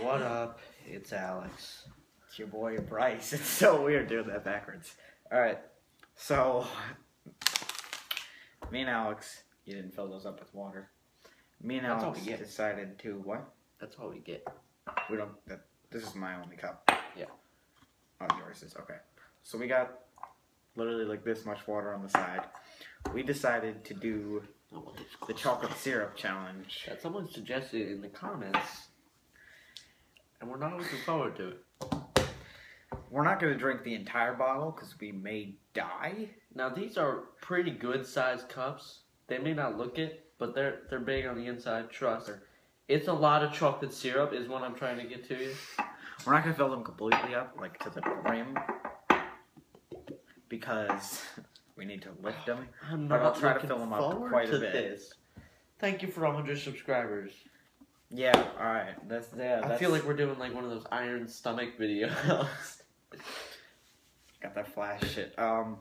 What up? It's Alex. It's your boy Bryce. It's so weird doing that backwards. Alright, so me and Alex, you didn't fill those up with water. Me and That's all Alex we get. decided to what? That's all we get. We don't. That, this is my only cup. Yeah. Oh, yours is okay. So we got literally like this much water on the side. We decided to do Oh, well, it's the chocolate syrup challenge. That someone suggested in the comments, and we're not looking forward to it. We're not gonna drink the entire bottle because we may die. Now these are pretty good sized cups. They may not look it, but they're they're big on the inside. Trust. It's a lot of chocolate syrup, is what I'm trying to get to you. We're not gonna fill them completely up, like to the brim, because we need to lift them. I'm But not I'll try to fill 'em up quite a to bit. This. Thank you for 100 subscribers. Yeah, all right. That's yeah. That's, I feel like we're doing like one of those iron stomach videos. got that flash shit. Um,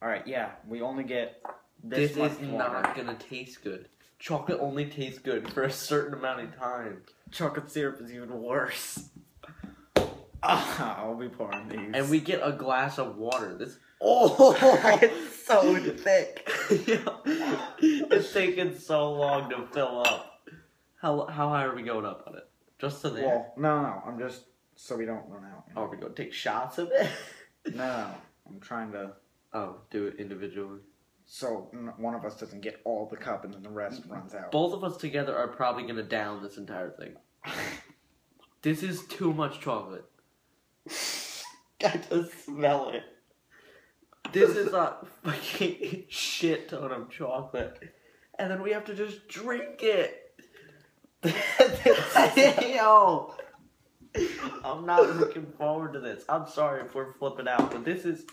all right. Yeah, we only get this, this is water. not gonna taste good. Chocolate only tastes good for a certain amount of time. Chocolate syrup is even worse. Ah, I'll be pouring these. And we get a glass of water. This oh, it's so thick. it's taking so long to fill up. How how high are we going up on it? Just to there. Well, no, no. I'm just so we don't run out. you know? are we gonna take shots of it? No, no. I'm trying to. oh, do it individually. So one of us doesn't get all the cup, and then the rest mm-hmm. runs out. Both of us together are probably gonna down this entire thing. This is too much chocolate. I just smell it. This is a fucking shit ton of chocolate. And then we have to just drink it. Yo! I'm not looking forward to this. I'm sorry if we're flipping out, but this is.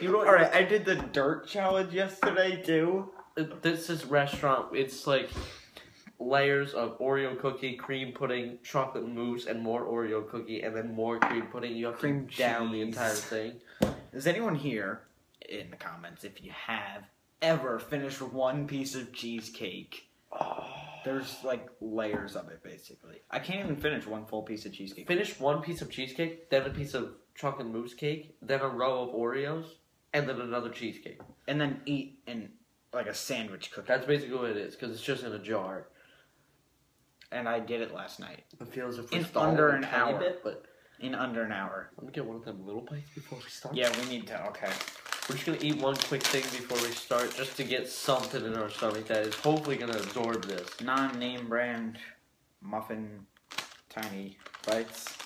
You know All right, I did the dirt challenge yesterday too. Uh, this is restaurant. It's like layers of Oreo cookie, cream pudding, chocolate mousse, and more Oreo cookie, and then more cream pudding. You have Cream to down the entire thing. Does anyone here in the comments, if you have ever finished one piece of cheesecake? Oh. There's like layers of it basically. I can't even finish one full piece of cheesecake. Finish one piece of cheesecake, then a piece of chocolate mousse cake, then a row of Oreos, and then another cheesecake. and then eat in like a sandwich cookie. That's basically what it is, because it's just in a jar. and I did it last night It feels as if In under an hour. bit, but in under an hour. let me get one of them little bites before we start. Yeah, we need to. Okay. We're just gonna eat one quick thing before we start, just to get something in our stomach that is hopefully gonna absorb this. Non-name brand muffin, tiny bites.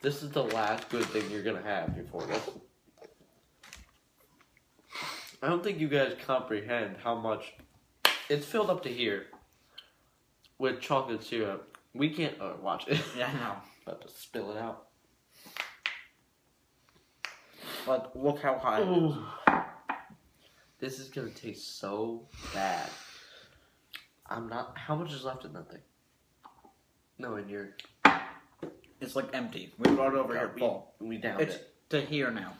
This is the last good thing you're gonna have before this. I don't think you guys comprehend how much it's filled up to here with chocolate syrup. We can't uh, watch it. Yeah, I know. About to spill it out. But look how high. it is. This is gonna taste so bad. I'm not. How much is left in that thing? No, in your. It's like empty. We brought it over here we, full. We downed It's it. to here now.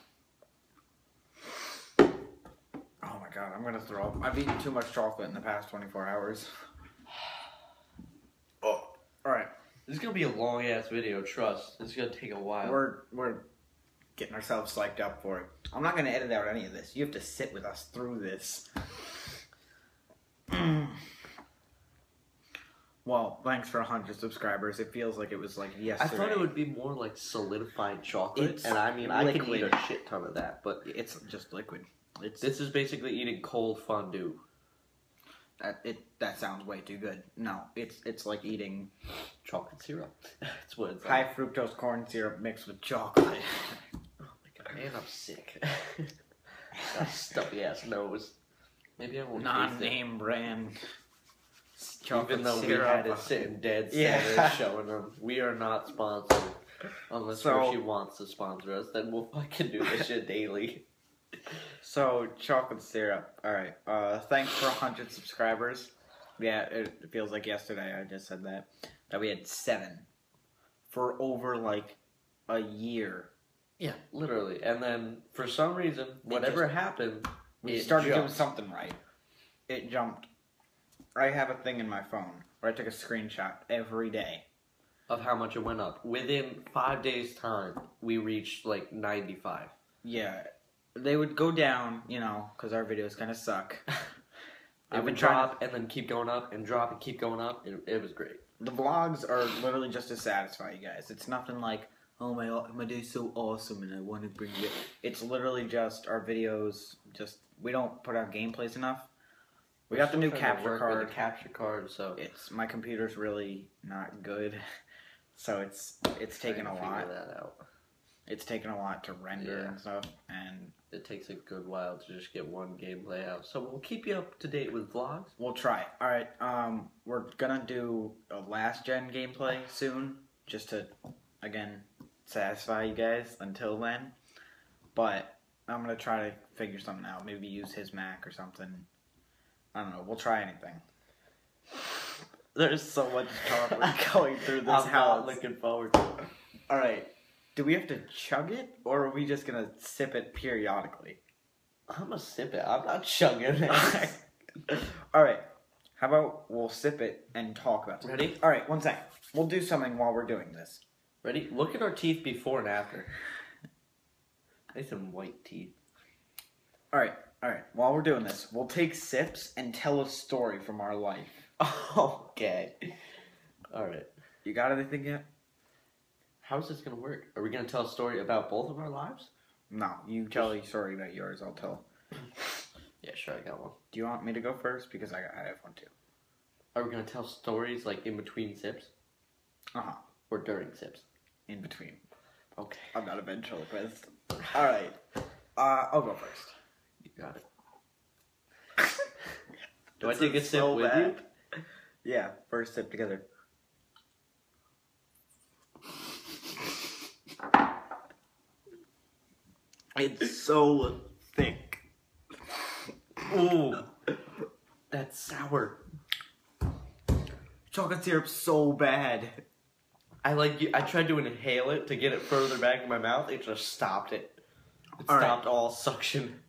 Oh my god, I'm gonna throw up. I've eaten too much chocolate in the past 24 hours. Oh, all right. This is gonna be a long ass video. Trust. This is gonna take a while. We're we're getting ourselves psyched up for it. I'm not gonna edit out any of this. You have to sit with us through this. Hmm. well, thanks for 100 subscribers. It feels like it was like yes. I yesterday. thought it would be more like solidified chocolate, It's and I mean I can eat liquid. a shit ton of that. But It's just liquid. It's this is basically eating cold fondue. that it. That sounds way too good. No, it's it's like eating Chocolate syrup. That's what it's high fructose corn syrup mixed with chocolate. Man, I'm sick. That stuffy ass nose. Maybe I won't. Non-name brand. Chocolate Even though syrup. we had it sitting dead Yeah. center showing them, we are not sponsored. Unless So- Hershey wants to sponsor us, then we'll fucking do this shit daily. So chocolate syrup. All right. Uh, thanks for 100 subscribers. Yeah, it feels like yesterday. I just said that that we had seven for over like a year. Yeah, literally. And then for some reason, whatever happened, We It started doing something right. It jumped I have a thing in my phone where I took a screenshot every day. Of how much it went up. Within five days' time, we reached like 95. Yeah, they would go down, you know, because our videos kind of suck. It I've would been trying drop and then keep going up and drop and keep going up. It, it was great. The vlogs are literally just to satisfy you guys. It's nothing like, oh my my day's so awesome and I want to bring it. It's literally just our videos. Just we don't put out gameplays enough. We got the new Still trying to capture card. The capture card, so It's my computer's really not good, so it's it's taken a lot. figure that out. It's taken a lot to render Yeah. and stuff, and It takes a good while to just get one gameplay out. So we'll keep you up to date with vlogs. we'll try. All right, um, we're gonna do a last gen gameplay soon, just to again satisfy you guys. Until then, but I'm gonna try to figure something out. Maybe use his Mac or something. I don't know. We'll try anything. There's so much chocolate going through this I'm house. not looking forward to it. All right. Do we have to chug it, or are we just gonna sip it periodically? I'm gonna sip it. I'm not chugging it. All right. How about we'll sip it and talk about it? Ready? All right. One second. We'll do something while we're doing this. Ready? Look at our teeth before and after. Nice and white teeth. All right. All right. While we're doing this, we'll take sips and tell a story from our life. okay. All right. You got anything yet? How's this gonna work? Are we gonna tell a story about both of our lives? No. You tell a story about yours. I'll tell. Yeah, sure. I got one. Do you want me to go first? Because I, I have one too. Are we gonna tell stories like in between sips Uh huh. or during sips? In between. Okay. I'm not a ventriloquist. All right. Uh, I'll go first. You got it. Do I take a sip so with bad. Yeah, first sip together. It's so thick. Ooh, that's sour. Chocolate syrup's so bad. I like. I tried to inhale it to get it further back in my mouth. It just stopped it. It All right. stopped all suction.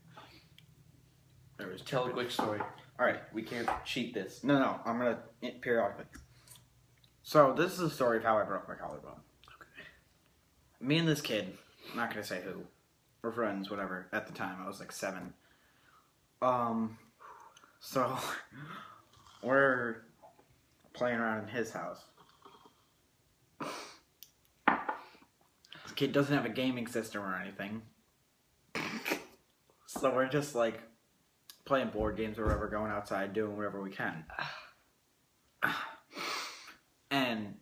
There was Tell a quick story. All right. We can't cheat this. No, no, I'm gonna it periodically. So this is the story of how I broke my collarbone. Okay. Me and this kid, I'm not gonna say who, we're friends, whatever. At the time, I was like seven. Um, so we're playing around in his house. This kid doesn't have a gaming system or anything, so we're just like playing board games or whatever, going outside, doing whatever we can. And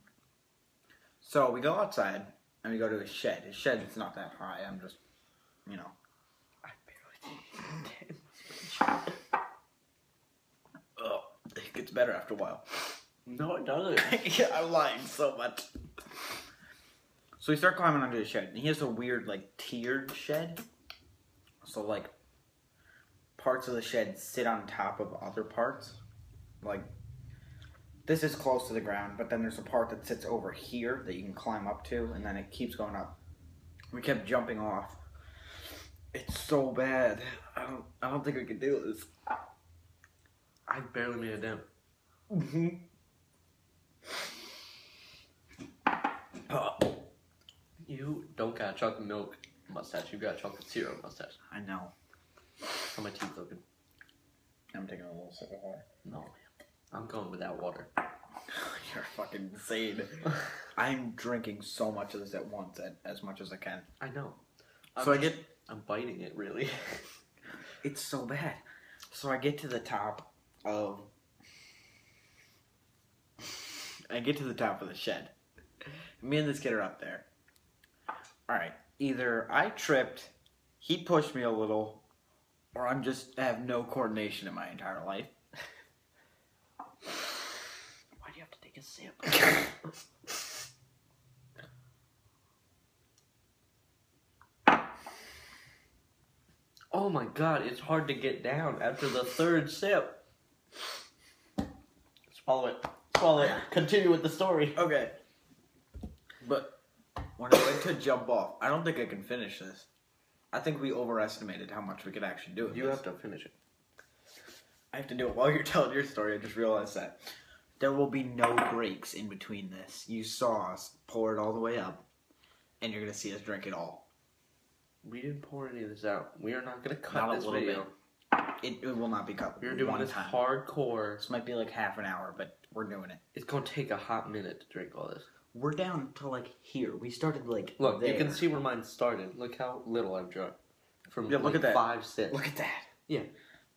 so we go outside and we go to his shed. His shed is not that high. I'm just, you know. I barely. Oh, it gets better after a while. No, it doesn't. yeah, I'm lying so much. So we start climbing under the shed, and he has a weird, like, tiered shed. So, like, parts of the shed sit on top of other parts. Like, this is close to the ground, but then there's a part that sits over here that you can climb up to, and then it keeps going up. We kept jumping off. It's so bad. I don't. I don't think we can do this. I barely made a dent. Mm-hmm. Oh, You don't got chocolate milk mustache. You got chocolate syrup mustache. I know. How my teeth looking? I'm taking a little sip of water. No, I'm going without water. You're fucking insane. I'm drinking so much of this at once, at, as much as I can. I know. So I I'm get, I'm biting it really. it's so bad. So I get to the top of, I get to the top of the shed. Me and this kid are up there. All right, either I tripped, he pushed me a little, or I'm just I have no coordination in my entire life. Why do you have to take a sip? oh my god, it's hard to get down after the third sip. Let's swallow it. Swallow it. Continue with the story. Okay. But when I went to jump off, I don't think I can finish this. I think we overestimated how much we could actually do. with You this. have to finish it. I have to do it while you're telling your story. I just realized that there will be no breaks in between this. You saw us pour it all the way up, and you're gonna see us drink it all. We didn't pour any of this out. We are not gonna cut Not a this little video. It, it will not be cut. We're doing one this time. hardcore. This might be like half an hour, but we're doing it. It's gonna take a hot minute to drink all this. We're down to like here. We started like Look, you can see where mine started. Look how little I've drunk. From Yeah, look at that. five sips. Look at that. Yeah.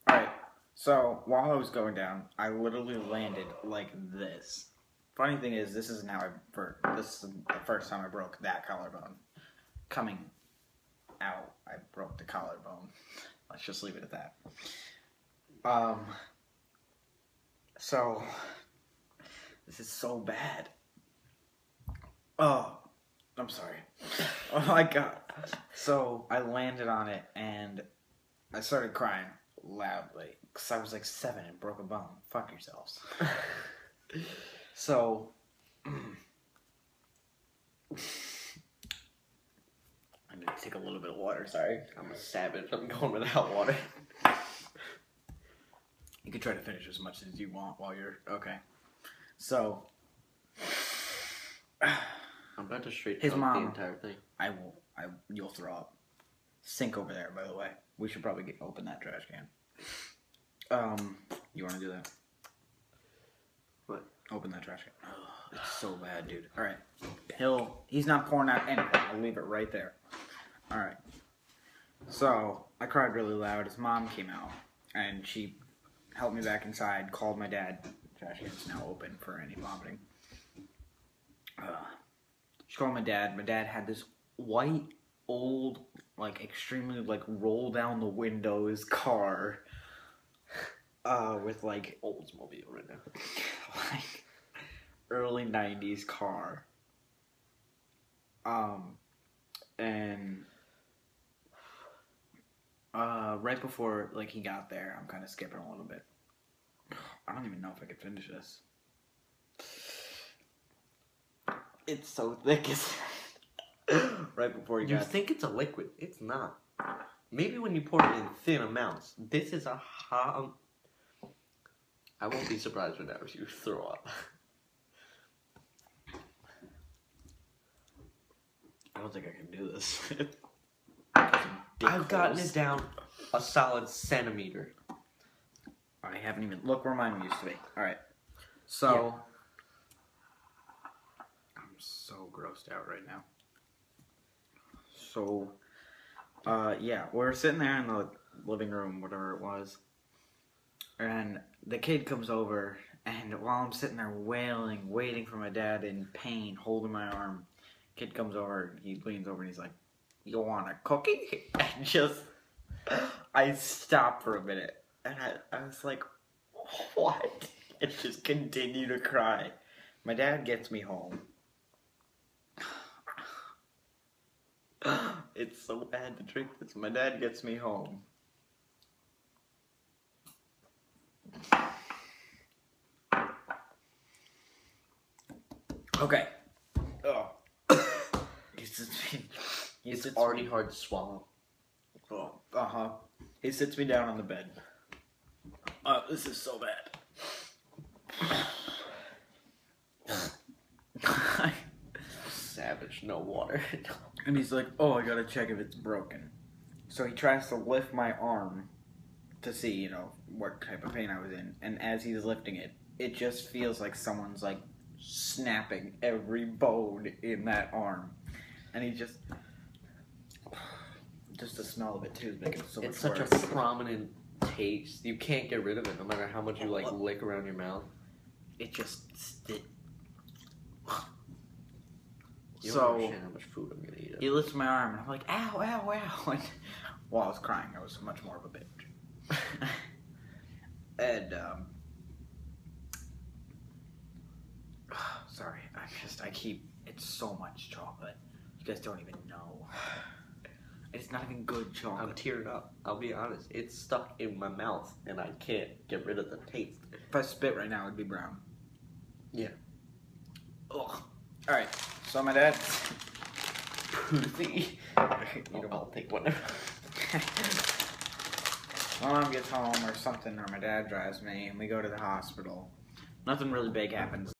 All right. So while I was going down, I literally landed like this. Funny thing is, this is now I for this is the first time I broke that collarbone. Coming out, I broke the collarbone. Let's just leave it at that. Um. So this is so bad. Oh, I'm sorry. Oh my god. So I landed on it and I started crying loudly because I was like seven and broke a bone. Fuck yourselves. So, I'm gonna take a little bit of water. Sorry. I'm a savage. I'm going without water. You can try to finish as much as you want while you're okay. So, I'm about to straight His mom. the entire thing. I will. I you'll throw up. Sink over there, by the way. We should probably get open that trash can. Um, you want to do that? What? Open that trash can. Oh, it's so bad, dude. All right. He'll. He's not pouring out anything. I'll leave it right there. All right. So I cried really loud. His mom came out and she helped me back inside. Called my dad. Trash can's now open for any vomiting. Uh, she called my dad. My dad had this white, old, like extremely like roll down the windows car. Uh, with like Oldsmobile right now. like early '90s car. Um, and uh, right before like he got there, I'm kind of skipping a little bit. I don't even know if I could finish this. It's so thick. It's right before he You got. think it's a liquid? It's not. Maybe when you pour it in thin amounts. This is a hot. Um, I won't be surprised whenever you throw up. I don't think I can do this. I've gotten it down a solid centimeter. I haven't even look where mine used to be. All right, so I'm so grossed out right now. So, uh, yeah, we're sitting there in the living room, whatever it was, and the kid comes over, and while I'm sitting there wailing, waiting for my dad in pain, holding my arm, kid comes over, he leans over, and he's like, "You want a cookie?" And just, I stop for a minute, and I, I was like, "What?" And just continue to cry. My dad gets me home. It's so bad to drink this. My dad gets me home. Okay. Oh. Me. It's already hard to swallow. Oh, uh huh. He sits me down on the bed. Uh, this is so bad. Savage, no water. and he's like, "Oh, I gotta check if it's broken." So he tries to lift my arm to see, you know, what type of pain I was in. And as he's lifting it, it just feels like someone's like snapping every bone in that arm, and he just. Just the smell of it too is making it so it's much such worse. a prominent taste. You can't get rid of it, no matter how much you like lick around your mouth. it just it, You don't so understand how much food I'm gonna eat. he lifts my arm and I'm like ow ow ow and while I was crying I was much more of a bitch and um sorry I just I keep it's so much chocolate you guys don't even know it's not even good I'm chocolate tearing up. I'll be honest. It's stuck in my mouth, and I can't get rid of the taste. if I spit right now it'd be brown Yeah. Ugh. all right so my dad Pussy. you know I'll take one. my mom gets home or something, or my dad drives me, and we go to the hospital. Nothing really big happens.